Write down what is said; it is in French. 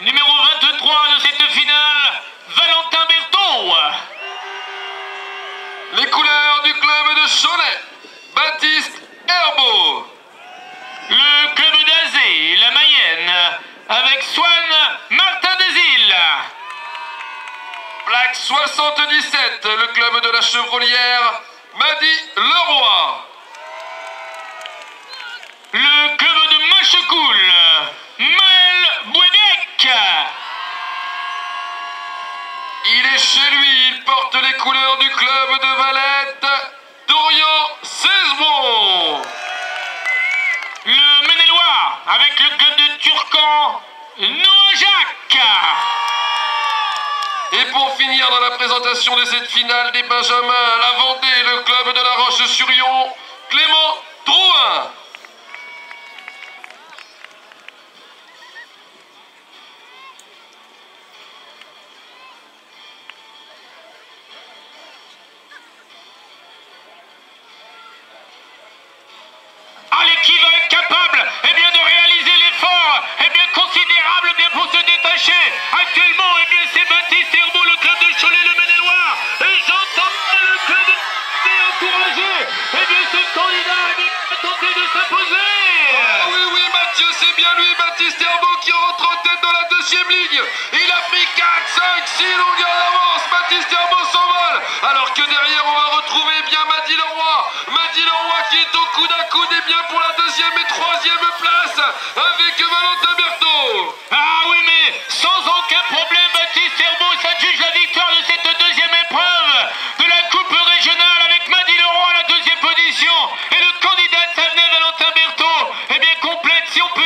numéro 23 de cette finale, Valentin Berton. Les couleurs du club de Cholet, Baptiste Herbeau. Le club d'Azé, la Mayenne, avec Swan Martin Desil. Plaque 77, le club de la Chevrolière, Madi Leroy. Le club de Machecoul, les couleurs du club de Valette, Dorian Cesbon. Le Maine-et-Loire, avec le club de Turcan, Noah Jacques. Et pour finir dans la présentation de cette finale des Benjamins, la Vendée, le club de la Roche-sur-Yon, Allez, qui va être capable eh bien, de réaliser l'effort eh bien, considérable eh bien, pour se détacher Actuellement, eh bien, c'est Baptiste Herbeau, le club de Cholet, le Maine-et-Loire. Et j'entends le club de encourager eh bien, ce candidat eh bien, a tenté de s'imposer. Ah oui, oui, Mathieu, c'est bien lui, Baptiste Herbeau, qui rentre en tête dans la deuxième ligne. Il a pris 4, 5, 6 longueurs d'avance. Baptiste Herbeau s'envole. Alors que derrière, on va retrouver bien Madi Leroy. Madi Leroy est au coude à coude et bien pour la deuxième et troisième place avec Valentin Berthaud. Ah oui, mais sans aucun problème, Baptiste Herbeau s'adjuge la victoire de cette deuxième épreuve de la Coupe régionale avec Madi Leroy à la deuxième position et le candidat de Savenay, Valentin Berthaud, eh bien complète, si on peut